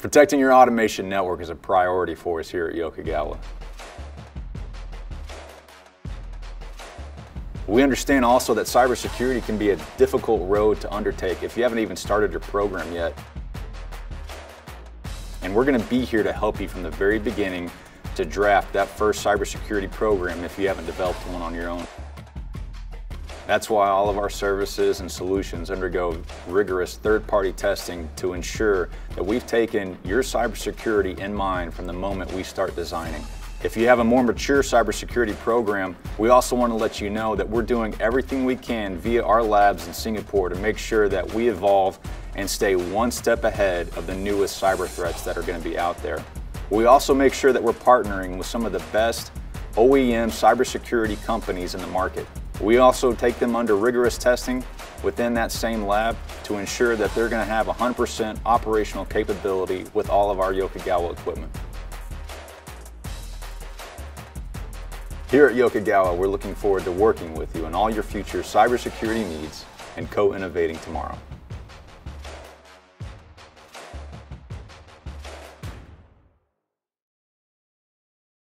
Protecting your automation network is a priority for us here at Yokogawa. We understand also that cybersecurity can be a difficult road to undertake if you haven't even started your program yet. And we're going to be here to help you from the very beginning to draft that first cybersecurity program if you haven't developed one on your own. That's why all of our services and solutions undergo rigorous third-party testing to ensure that we've taken your cybersecurity in mind from the moment we start designing. If you have a more mature cybersecurity program, we also want to let you know that we're doing everything we can via our labs in Singapore to make sure that we evolve and stay one step ahead of the newest cyber threats that are going to be out there. We also make sure that we're partnering with some of the best OEM cybersecurity companies in the market. We also take them under rigorous testing within that same lab to ensure that they're going to have 100% operational capability with all of our Yokogawa equipment. Here at Yokogawa, we're looking forward to working with you on all your future cybersecurity needs and co-innovating tomorrow.